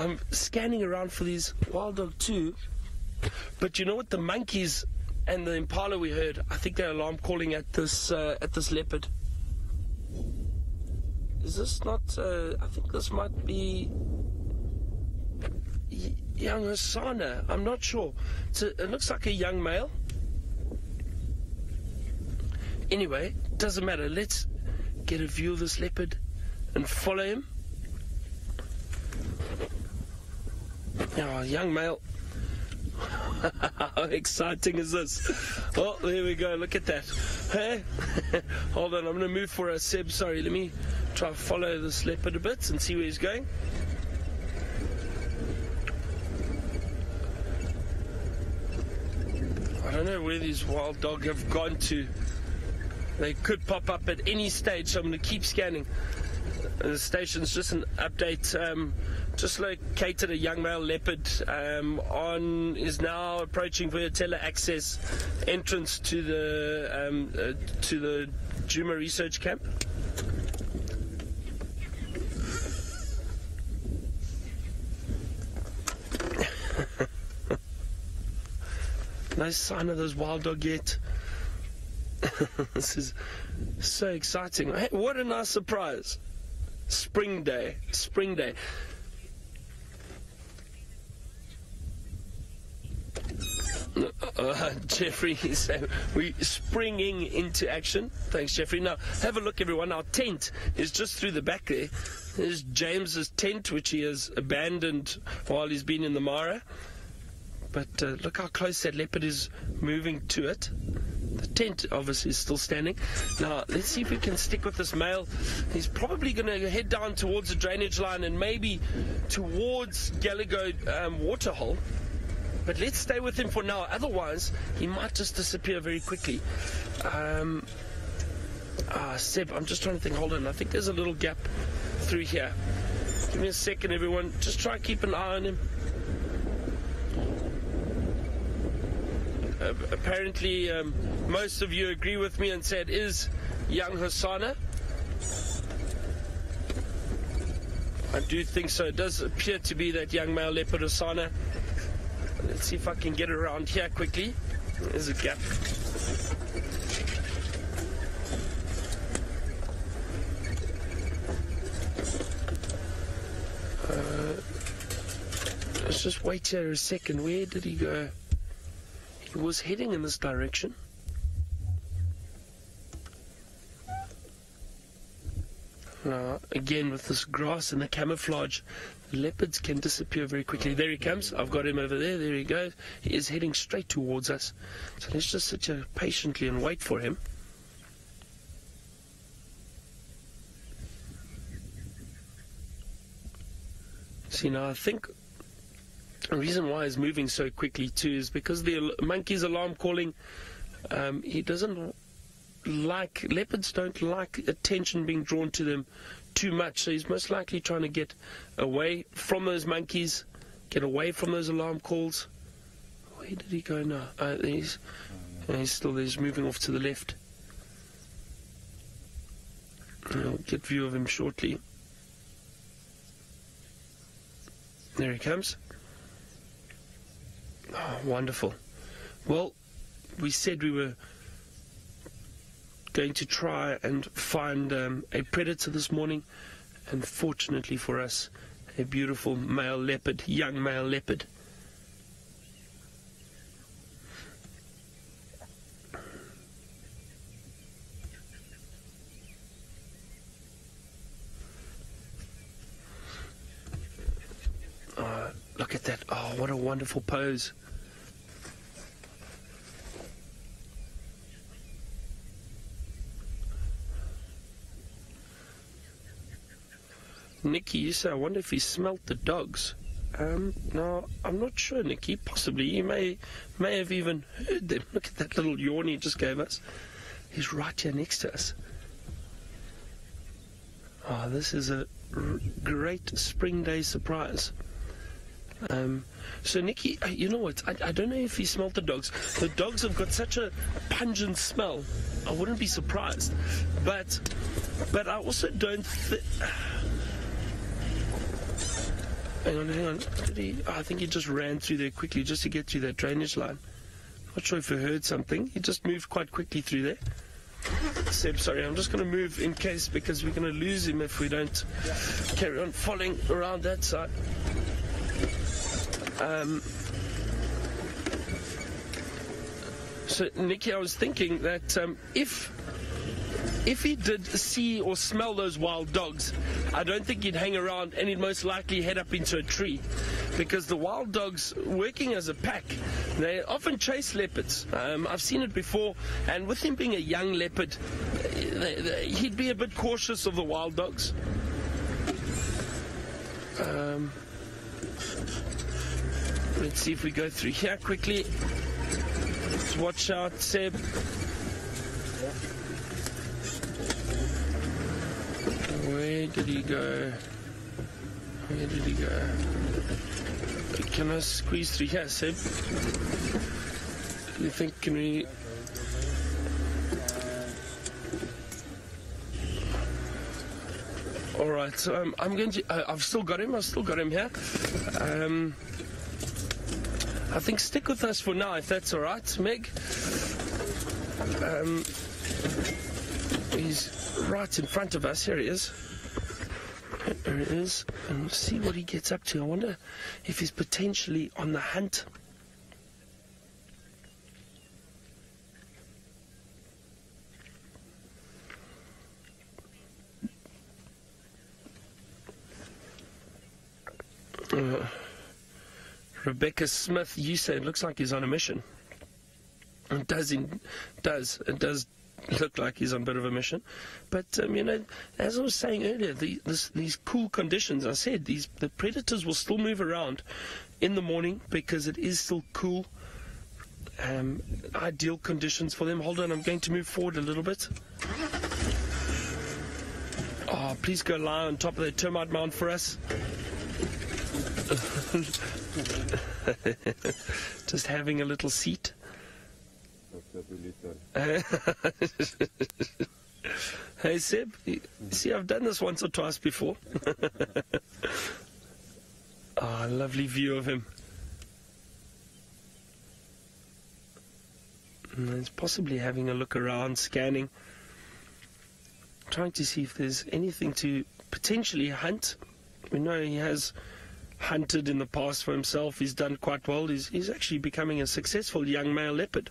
I'm scanning around for these wild dog too. But you know what? The monkeys and the impala we heard, I think they're alarm calling at this uh, at this leopard. Is this not? Uh, I think this might be young Hosana. I'm not sure. A, it looks like a young male. Anyway, doesn't matter. Let's get a view of this leopard and follow him. Oh, young male. How exciting is this? Oh, there we go. Look at that. Hey? Hold on, I'm going to move for a Seb. Sorry, let me try to follow this leopard a bit and see where he's going. I don't know where these wild dog have gone to. They could pop up at any stage, so I'm going to keep scanning. The station's just an update. Um, just located a young male leopard um, on is now approaching Vuyatela access entrance to the um, uh, to the Djuma research camp. no sign of those wild dog yet. this is so exciting. Hey, what a nice surprise. Spring day. Spring day. Uh, Jeffrey said we springing into action. Thanks, Jeffrey. Now have a look, everyone. Our tent is just through the back there. There's James's tent, which he has abandoned while he's been in the Mara. But uh, look how close that leopard is moving to it. The tent obviously is still standing. Now let's see if we can stick with this male. He's probably going to head down towards the drainage line and maybe towards Gallagher um, waterhole. But let's stay with him for now. Otherwise, he might just disappear very quickly. Um, ah, Seb, I'm just trying to think. Hold on. I think there's a little gap through here. Give me a second, everyone. Just try and keep an eye on him. Uh, apparently, um, most of you agree with me and said is young Hosana. I do think so. It does appear to be that young male leopard Hosana. Let's see if I can get around here quickly. There's a gap. Uh, let's just wait here a second. Where did he go? He was heading in this direction. Now, again, with this grass and the camouflage, leopards can disappear very quickly. There he comes. I've got him over there. There he goes. He is heading straight towards us. So let's just sit here patiently and wait for him. See, now I think the reason why he's moving so quickly too is because the monkey's alarm calling, um, he doesn't like leopards don't like attention being drawn to them too much. So he's most likely trying to get away from those monkeys, get away from those alarm calls. Where did he go now? Uh, he's, uh, he's still there. He's moving off to the left. I'll get view of him shortly. There he comes. Oh, wonderful. Well, we said we were going to try and find um, a predator this morning, and fortunately for us, a beautiful male leopard, young male leopard. Oh, look at that. Oh, what a wonderful pose. Nikki, you say, I wonder if he smelt the dogs. Um, no, I'm not sure, Nikki. Possibly. He may, may have even heard them. Look at that little yawn he just gave us. He's right here next to us. Oh, this is a great spring day surprise. Um, so, Nikki, uh, you know what? I, I don't know if he smelt the dogs. The dogs have got such a pungent smell. I wouldn't be surprised. But, but I also don't think. Hang on, hang on. Did he? I think he just ran through there quickly just to get to that drainage line. Not sure if he heard something. He just moved quite quickly through there. Seb, sorry, I'm just going to move in case because we're going to lose him if we don't carry on following around that side. Um, so, Nikki, I was thinking that um, if if he did see or smell those wild dogs, I don't think he'd hang around and he'd most likely head up into a tree. Because the wild dogs, working as a pack, they often chase leopards. Um, I've seen it before, and with him being a young leopard, they, they, he'd be a bit cautious of the wild dogs. Um, let's see if we go through here quickly. Let's watch out, Seb. Where did he go? Where did he go? Can I squeeze through here, Seb? You think can we? All right, so um, I'm going to. Uh, I've still got him. I've still got him here. Um, I think stick with us for now, if that's all right, Meg. Um, he's right in front of us. Here he is. There he is. And we'll see what he gets up to. I wonder if he's potentially on the hunt. Uh, Rebecca Smith, you say it looks like he's on a mission. It does, in, does, it does look like he's on a bit of a mission. But um, you know, as I was saying earlier, the, this, these cool conditions. I said these the predators will still move around in the morning because it is still cool. Um, ideal conditions for them. Hold on, I'm going to move forward a little bit. Oh, please go lie on top of the termite mound for us. Just having a little seat. hey Seb, see I've done this once or twice before. Ah, oh, lovely view of him. And he's possibly having a look around, scanning, trying to see if there's anything to potentially hunt. We know he has hunted in the past for himself. He's done quite well. He's, he's actually becoming a successful young male leopard.